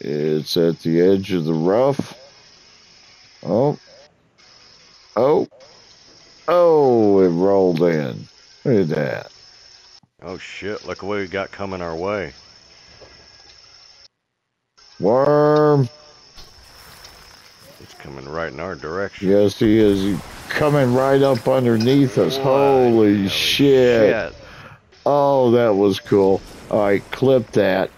It's at the edge of the rough. Oh. Oh. Oh, it rolled in. Look at that. Oh shit, look what we got coming our way. Worm. It's coming right in our direction. Yes, he is. He's coming right up underneath us. Holy Holy shit. shit. Oh, that was cool. All right, clip that.